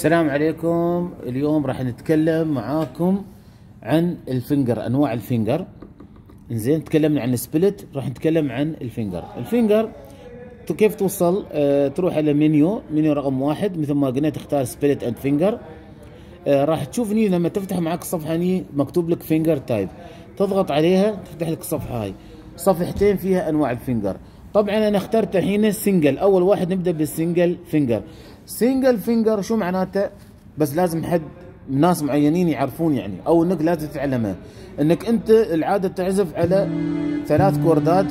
السلام عليكم. اليوم راح نتكلم معاكم عن ال finger أنواع ال finger زين تكلمنا عن ال split راح نتكلم عن ال finger ال finger كيف توصل؟ آه تروح على menu menu رقم واحد. مثل ما قلنا تختار split and finger آه راح تشوف هني لما تفتح معك الصفحه هني مكتوب لك finger type تضغط عليها تفتح لك الصفحه هاي. صفحتين فيها أنواع ال finger. طبعا أنا اخترت الحين ال single أول واحد نبدأ بال single finger single finger شو معناته؟ بس لازم حد ناس معينين يعرفون يعني أو إنك لازم تتعلمها إنك أنت العادة تعزف على ثلاث كوردات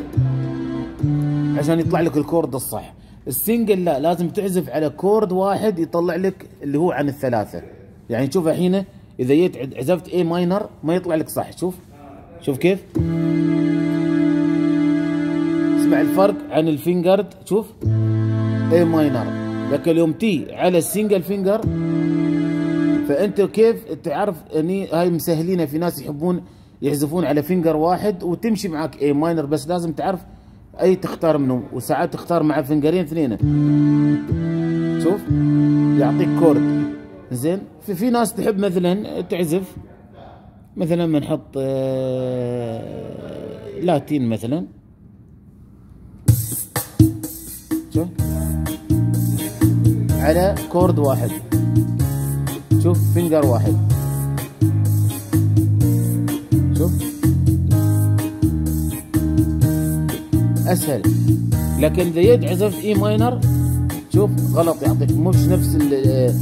عشان يطلع لك ال chord الصح. ال single لا لازم تعزف على chord واحد يطلع لك اللي هو عن الثلاثة. يعني شوف الحين إذا جيت عزفت A minor ما يطلع لك صح شوف. شوف كيف؟ اسمع الفرق عن ال fingered شوف. A minor لكن يوم تي على ال single finger فأنت كيف تعرف إني هاي مسهلينها في ناس يحبون يعزفون على finger واحد وتمشي معك A minor بس لازم تعرف أي تختار منهم وساعات تختار مع فينجرين اثنين. شوف يعطيك chord. زين؟ في في ناس تحب مثلا تعزف مثلا بنحط آه، Latin مثلا. شوف. على chord واحد. شوف finger واحد. شوف. أسهل. لكن إذا جيت عزفت A minor شوف غلط يعطيك. مش نفس ال-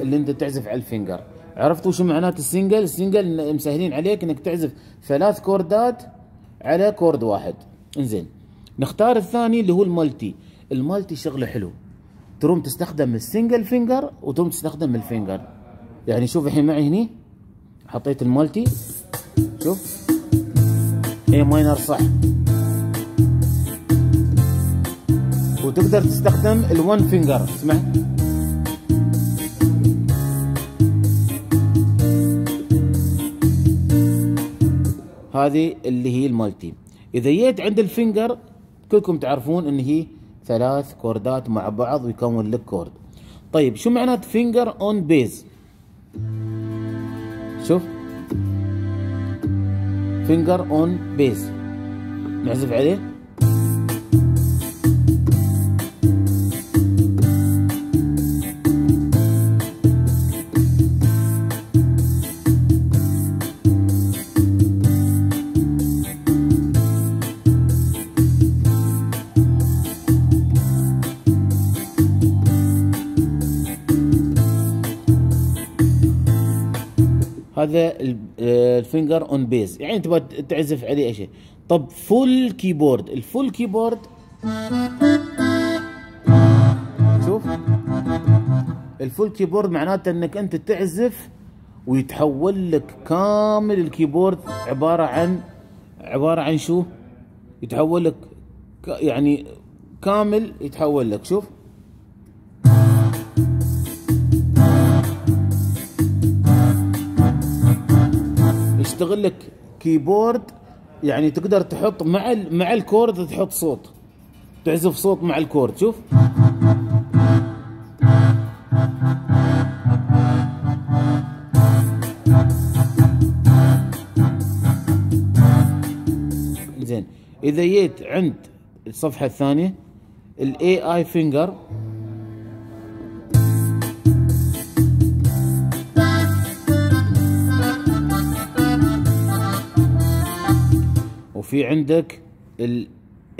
اللي أنت تعزف على ال finger. عرفتوا شو معنات ال single ال single مسهلين عليك إنك تعزف ثلاث كوردات على chord واحد. إنزين. نختار الثاني اللي هو ال multi. ال multi شغلة حلو تروم تستخدم ال single finger وتروم تستخدم ال finger. يعني شوف الحين معي هني حطيت ال multi. شوف. A minor صح وتقدر تستخدم ال one finger اسمع. هذه اللي هي ال multi. إذا جيت عند ال finger كلكم تعرفون إن هي ثلاث كوردات مع بعض ويكون لك chord. طيب شو معنات finger on bass شوف. finger on bass نعزف عليه. هذا ال- ال finger on bass يعني تبغى تعزف عليه أي شيء. طب full keyboard ال full keyboard شوف. ال full keyboard معناته إنك أنت تعزف ويتحول لك كامل ال keyboard عبارة عن عبارة عن شو؟ يتحول لك يعني كامل يتحول لك. شوف. يشتغل لك keyboard يعني تقدر تحط مع مع ال chord تحط صوت. تعزف صوت مع ال chord شوف. زين. إذا جيت عند الصفحة الثانية ال AI finger وفي عندك ال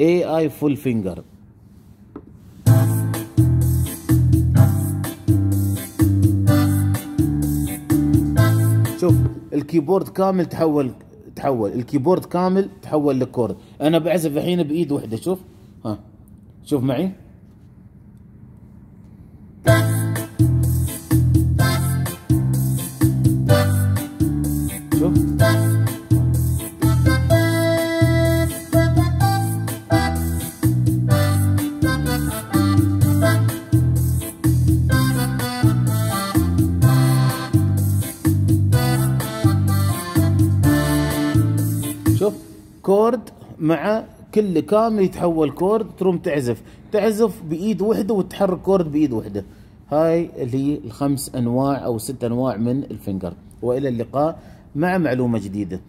AI full finger. شوف ال keyboard كامل تحول تحول. ال keyboard كامل تحول ل chord. أنا بعزف الحين بإيد واحدة شوف. ها. شوف معي. مع كل كامل يتحول chord تروم تعزف. تعزف بإيد وحدة وتحرك chord بإيد وحدة. هاي اللي هي الخمس أنواع أو ست أنواع من ال finger وإلى اللقاء مع معلومة جديدة.